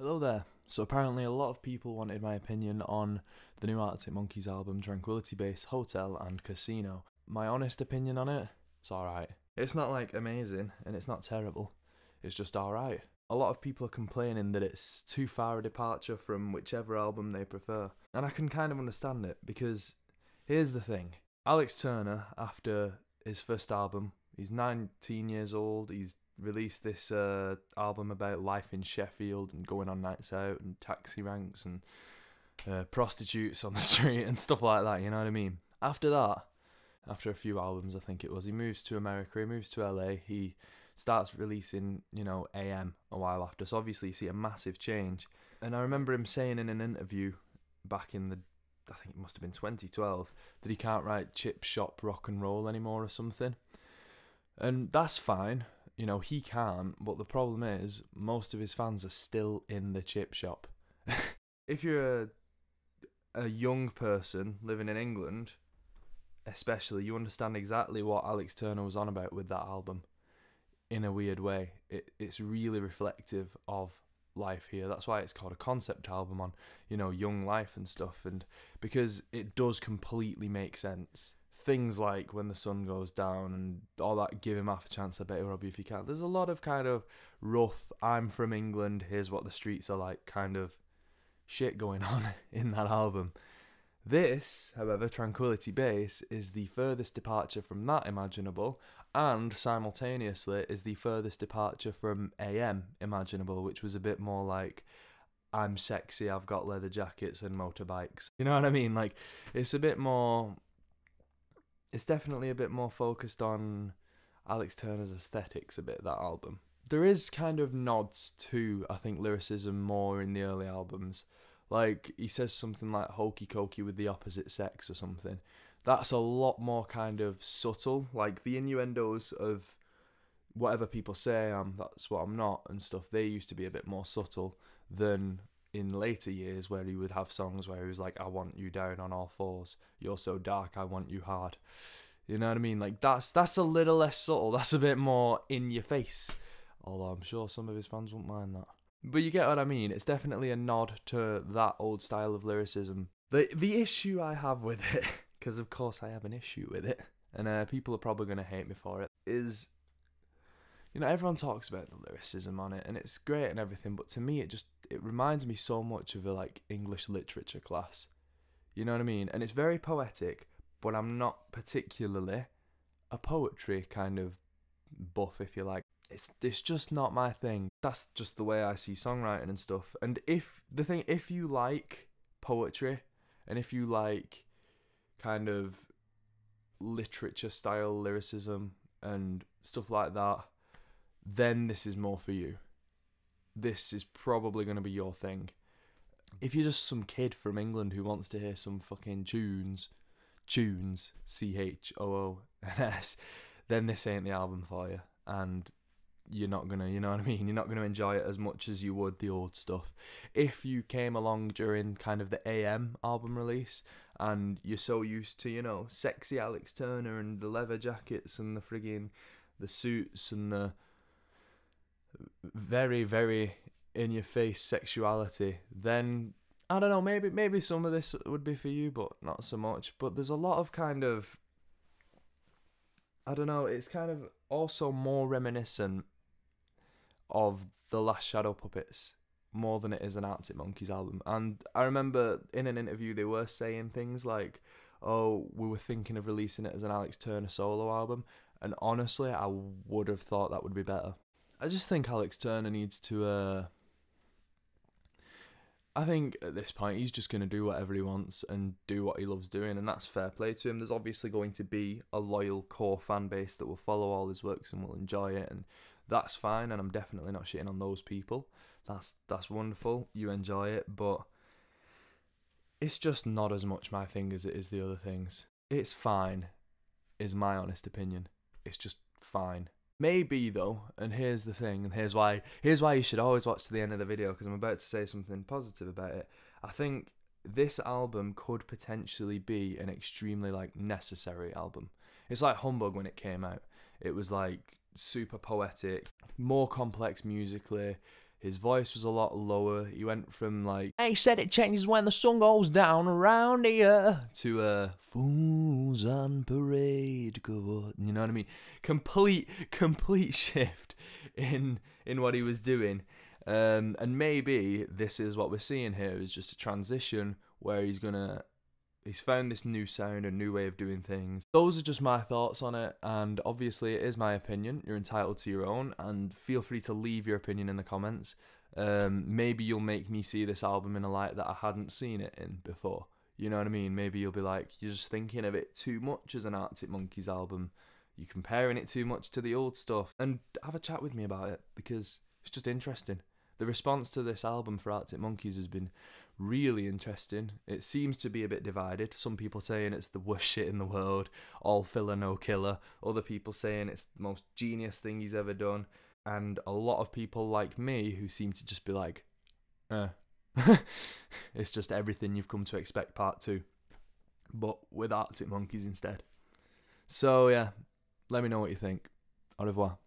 Hello there. So apparently a lot of people wanted my opinion on the new Arctic Monkeys album Tranquility Base, Hotel and Casino. My honest opinion on it, it's alright. It's not like amazing and it's not terrible. It's just alright. A lot of people are complaining that it's too far a departure from whichever album they prefer. And I can kind of understand it because here's the thing. Alex Turner, after his first album, he's 19 years old, he's released this uh, album about life in Sheffield and going on nights out and taxi ranks and uh, prostitutes on the street and stuff like that. You know what I mean? After that, after a few albums, I think it was, he moves to America. He moves to LA. He starts releasing, you know, AM a while after. So obviously, you see a massive change. And I remember him saying in an interview back in the I think it must have been 2012 that he can't write chip shop rock and roll anymore or something. And that's fine you know, he can't, but the problem is most of his fans are still in the chip shop. if you're a, a young person living in England, especially, you understand exactly what Alex Turner was on about with that album in a weird way. It, it's really reflective of life here. That's why it's called a concept album on, you know, young life and stuff. And because it does completely make sense things like when the sun goes down and all that give him half a chance I bet Robbie if you can. There's a lot of kind of rough I'm from England, here's what the streets are like kind of shit going on in that album. This, however, Tranquility Base is the furthest departure from that imaginable and simultaneously is the furthest departure from AM imaginable, which was a bit more like I'm sexy, I've got leather jackets and motorbikes. You know what I mean? Like it's a bit more it's definitely a bit more focused on Alex Turner's aesthetics a bit that album. There is kind of nods to I think lyricism more in the early albums. Like he says something like hokey cokey with the opposite sex or something. That's a lot more kind of subtle. Like the innuendos of whatever people say I'm that's what I'm not and stuff, they used to be a bit more subtle than in later years where he would have songs where he was like, I want you down on all fours. You're so dark, I want you hard. You know what I mean? Like that's that's a little less subtle. That's a bit more in your face. Although I'm sure some of his fans won't mind that. But you get what I mean. It's definitely a nod to that old style of lyricism. The the issue I have with it, because of course I have an issue with it, and uh, people are probably to hate me for it, is you know everyone talks about the lyricism on it and it's great and everything but to me it just it reminds me so much of a like english literature class. You know what i mean? And it's very poetic but i'm not particularly a poetry kind of buff if you like. It's it's just not my thing. That's just the way i see songwriting and stuff. And if the thing if you like poetry and if you like kind of literature style lyricism and stuff like that then this is more for you. This is probably going to be your thing. If you're just some kid from England who wants to hear some fucking tunes, tunes, C H O O N S, then this ain't the album for you. And you're not gonna, you know what I mean? You're not gonna enjoy it as much as you would the old stuff. If you came along during kind of the AM album release and you're so used to, you know, sexy Alex Turner and the leather jackets and the frigging the suits and the very, very in your face sexuality, then I don't know, maybe maybe some of this would be for you, but not so much. But there's a lot of kind of I don't know, it's kind of also more reminiscent of the last Shadow Puppets more than it is an Arctic Monkeys album. And I remember in an interview they were saying things like, "Oh, we were thinking of releasing it as an Alex Turner solo album." And honestly, I would have thought that would be better. I just think Alex Turner needs to. Uh, I think at this point he's just going to do whatever he wants and do what he loves doing, and that's fair play to him. There's obviously going to be a loyal core fan base that will follow all his works and will enjoy it, and that's fine. And I'm definitely not shitting on those people. That's that's wonderful. You enjoy it, but it's just not as much my thing as it is the other things. It's fine, is my honest opinion. It's just fine. Maybe though, and here's the thing, and here's why here's why you should always watch to the end of the video because I'm about to say something positive about it. I think this album could potentially be an extremely like necessary album. It's like Humbug when it came out. It was like super poetic, more complex musically. His voice was a lot lower. He went from like, "He said it changes when the sun goes down around here" to uh, "Fools on parade go." You know what I mean? Complete, complete shift in in what he was doing. Um, and maybe this is what we're seeing here is just a transition where he's gonna he's found this new sound, a new way of doing things. Those are just my thoughts on it, and obviously it is my opinion. You're entitled to your own, and feel free to leave your opinion in the comments. Um, maybe you'll make me see this album in a light that I hadn't seen it in before. You know what I mean? Maybe you'll be like, you're just thinking of it too much as an Arctic Monkeys album. You're comparing it too much to the old stuff. And have a chat with me about it because it's just interesting. The response to this album for Arctic Monkeys has been really interesting. It seems to be a bit divided. Some people saying it's the worst shit in the world, all filler, no killer. Other people saying it's the most genius thing he's ever done. And a lot of people like me who seem to just be like, eh. it's just everything you've come to expect part two. But with Arctic Monkeys instead. So yeah, let me know what you think. Au revoir.